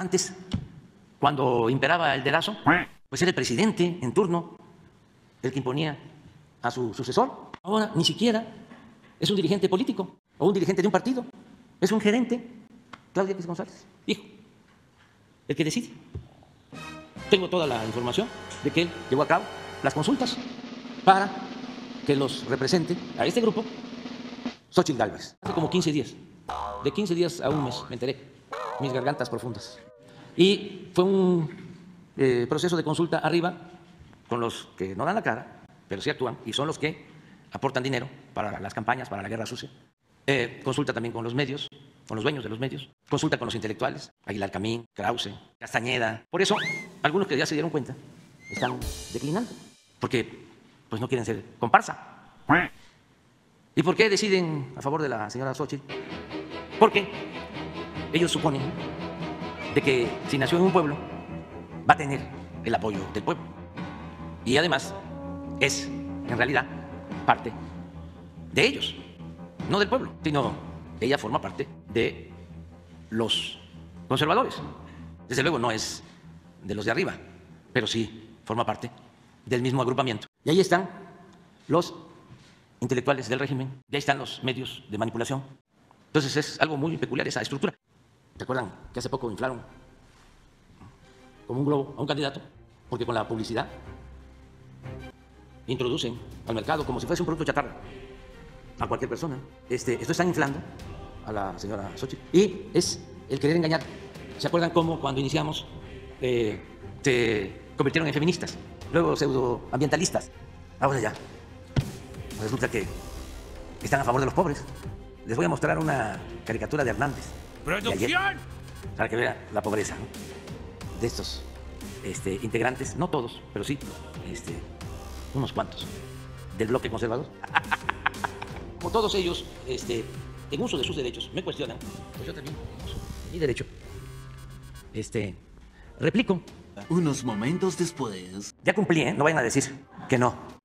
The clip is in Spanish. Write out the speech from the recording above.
Antes, cuando imperaba el dedazo, pues era el presidente en turno el que imponía a su sucesor. Ahora ni siquiera es un dirigente político o un dirigente de un partido, es un gerente, Claudia X González, hijo, el que decide. Tengo toda la información de que él llevó a cabo las consultas para que los represente a este grupo Xochitl Gálvez. Hace como 15 días, de 15 días a un mes me enteré, mis gargantas profundas. Y fue un eh, proceso de consulta arriba con los que no dan la cara, pero sí actúan y son los que aportan dinero para las campañas, para la guerra sucia. Eh, consulta también con los medios, con los dueños de los medios. Consulta con los intelectuales, Aguilar Camín, Krause, Castañeda. Por eso, algunos que ya se dieron cuenta están declinando, porque pues no quieren ser comparsa. ¿Y por qué deciden a favor de la señora Xochitl? Porque ellos suponen de que si nació en un pueblo, va a tener el apoyo del pueblo. Y además es, en realidad, parte de ellos, no del pueblo, sino ella forma parte de los conservadores. Desde luego no es de los de arriba, pero sí forma parte del mismo agrupamiento. Y ahí están los intelectuales del régimen, y ahí están los medios de manipulación. Entonces es algo muy peculiar esa estructura. ¿Se acuerdan que hace poco inflaron como un globo a un candidato? Porque con la publicidad introducen al mercado como si fuese un producto chatarra a cualquier persona. Este, esto están inflando a la señora Xochitl. Y es el querer engañar. ¿Se acuerdan cómo cuando iniciamos eh, se convirtieron en feministas? Luego pseudoambientalistas. Ahora ya. Resulta que están a favor de los pobres. Les voy a mostrar una caricatura de Hernández. ¡Producción! Para que vean la pobreza ¿no? de estos este, integrantes, no todos, pero sí este, unos cuantos, del bloque conservador. Como todos ellos, este, en uso de sus derechos, me cuestionan, pues yo también, en uso de mi derecho, este, replico. Unos momentos después. Ya cumplí, ¿eh? No vayan a decir que no.